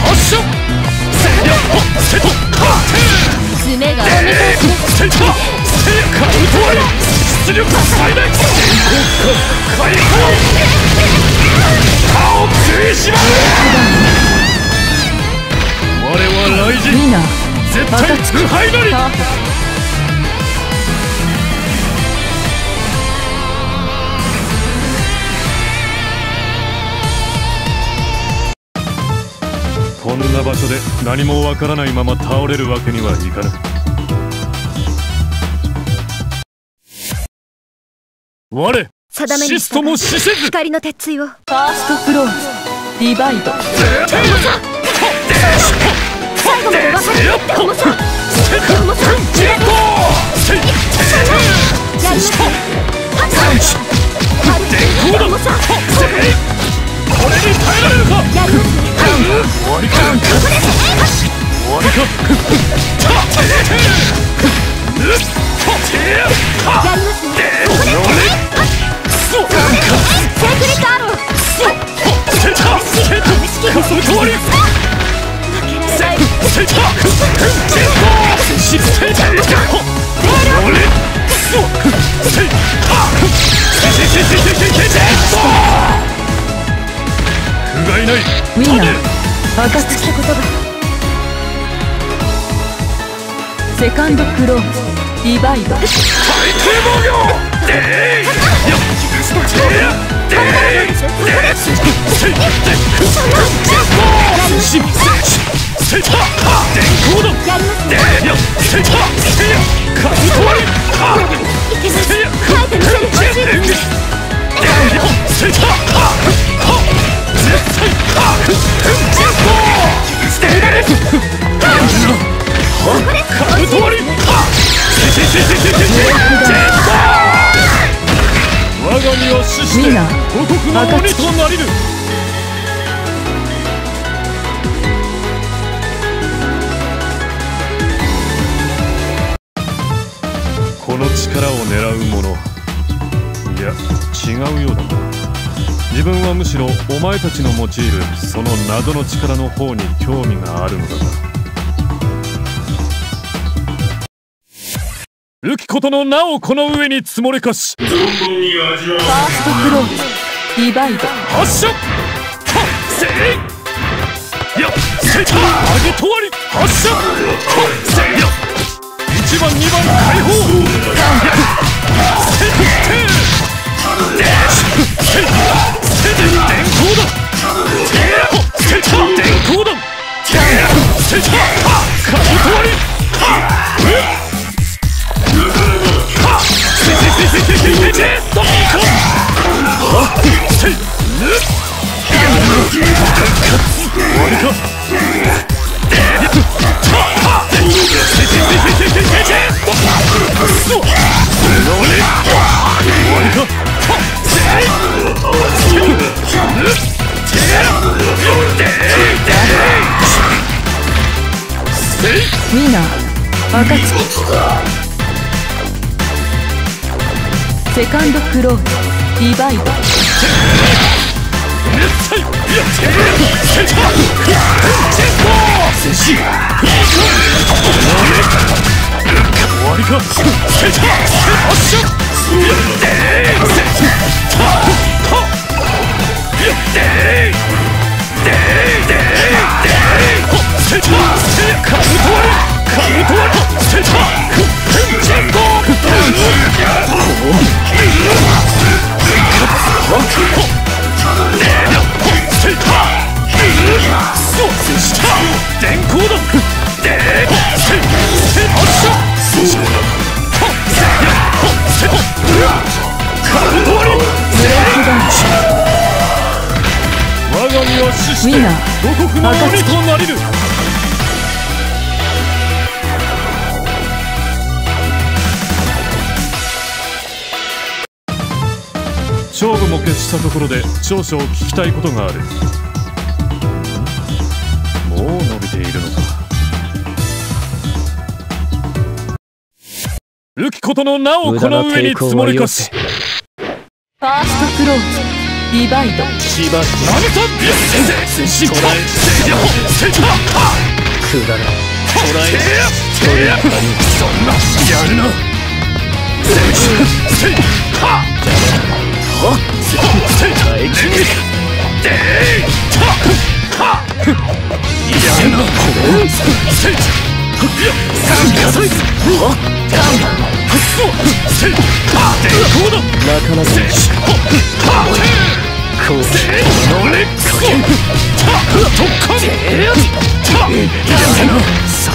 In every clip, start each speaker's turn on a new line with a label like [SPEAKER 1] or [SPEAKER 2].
[SPEAKER 1] 発射やほせとは
[SPEAKER 2] 爪がお
[SPEAKER 1] てせたせカウント我は雷神。絶対腐敗なり。な場所で何もわからないまま倒れるわけにはいかぬ。我
[SPEAKER 2] 定めに
[SPEAKER 1] シストも死せず。
[SPEAKER 2] 光の鉄槌を。
[SPEAKER 3] ファーストフローディバイド。
[SPEAKER 2] 最後まで分かる。って重さ重さ
[SPEAKER 1] ジェット
[SPEAKER 2] セ
[SPEAKER 1] した
[SPEAKER 3] セカンドクローズ。リバイ
[SPEAKER 1] バルいが身は死して
[SPEAKER 3] ウィナー
[SPEAKER 1] 五国の鬼となりる。この力を狙う者いや違うようだな。自分はむしろお前たちの用いるその謎の力の方に興味があるのだが浮きことの名をこの上に積もれかし。
[SPEAKER 3] ファーストクローディバイド。
[SPEAKER 1] 発射!はっせい!やせた!上げとわり発射!はっせい!や1番2番解放
[SPEAKER 3] みんな、赤月。セカンドクロー。ディバイド
[SPEAKER 1] 終わりか。せた発死して
[SPEAKER 3] ウィナー
[SPEAKER 1] 五国の鬼となりる。勝負も決したところで少々聞きたいことがある。もう伸びているのか。浮きことの名をこの上に積もりかし。
[SPEAKER 3] ファーストクロー
[SPEAKER 4] リバイド。
[SPEAKER 1] シバッ何と先生捕らえくだら捕らえそれはそんな。やるな。先生はっはっはっはっはっやるな。先生セカンドこうーれっかけさ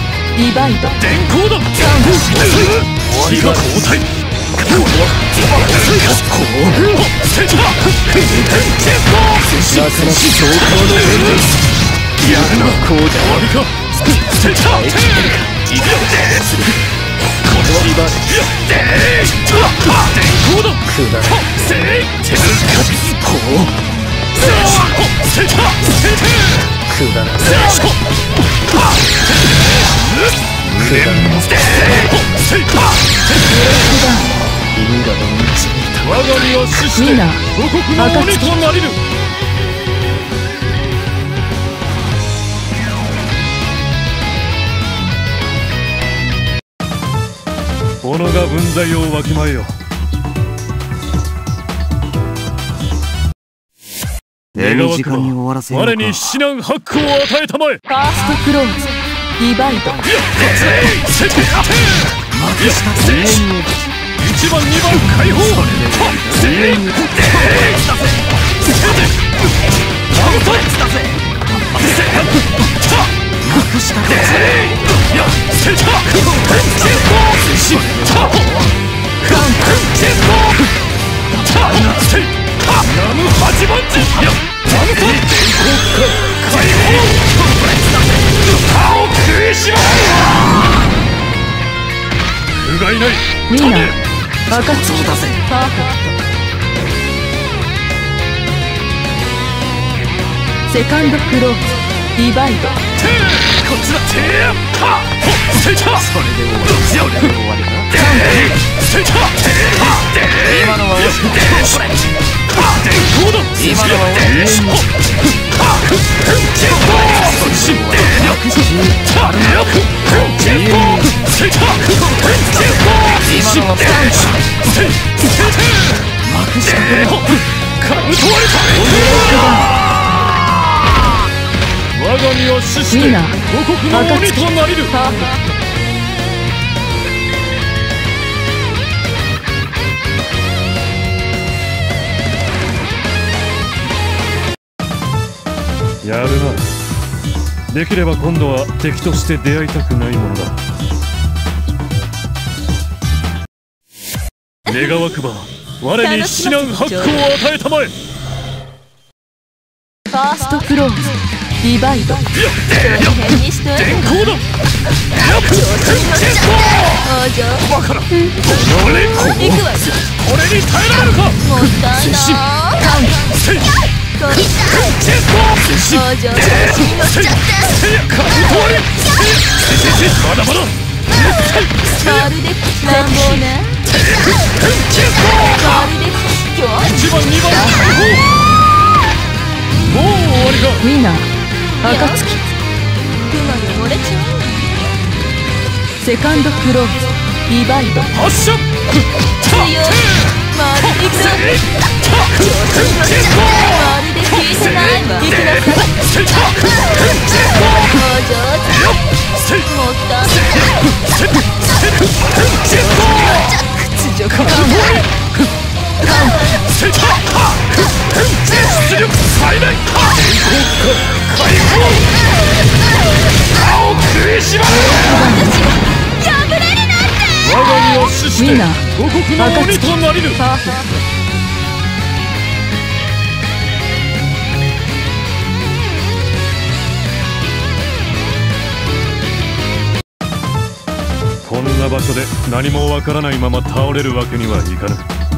[SPEAKER 1] あ
[SPEAKER 4] リバイド
[SPEAKER 1] 電光だが交代こ強行のやるなこうだわかこ電光だくだこう我が身は死して五国の鬼となりる。己が分際をわきまえよ。江川から我に死難ハックを与えたまえ。
[SPEAKER 4] ファーストクローズディバイド
[SPEAKER 1] 1番2番放。食いしばれ不甲斐ないみん
[SPEAKER 4] な
[SPEAKER 1] だぜ
[SPEAKER 4] パーフェクトセカンドクローズディバイド
[SPEAKER 1] こっちだはっせそれで終わり終わりか今のは惜しくてこれ今のは永遠にはやるな。できれば今度は敵として出会いたくないものだ。願わくば我に至難発行を与えたまえ。
[SPEAKER 4] ファーストクローズリバイド
[SPEAKER 2] 長編にして
[SPEAKER 1] 電光だよっ
[SPEAKER 2] 調っちゃって王
[SPEAKER 1] バカなこの俺
[SPEAKER 2] 行くわよ
[SPEAKER 1] に耐えられるか
[SPEAKER 2] もったいな
[SPEAKER 1] タウンまだまだ
[SPEAKER 2] まるで乱暴ねウ
[SPEAKER 4] セカンドクローズリバイド。
[SPEAKER 1] 発射
[SPEAKER 2] 強い。い。まるでい。な
[SPEAKER 1] く鬼となりぬこんな場所で何もわからないまま倒れるわけにはいかぬ。